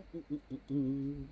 Mm-mm-mm-mm.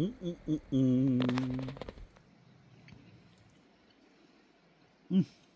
Mm-mm-mm-mm. Mm. mm, mm, mm.